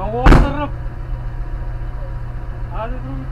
Kavuşturup. Hadi durun.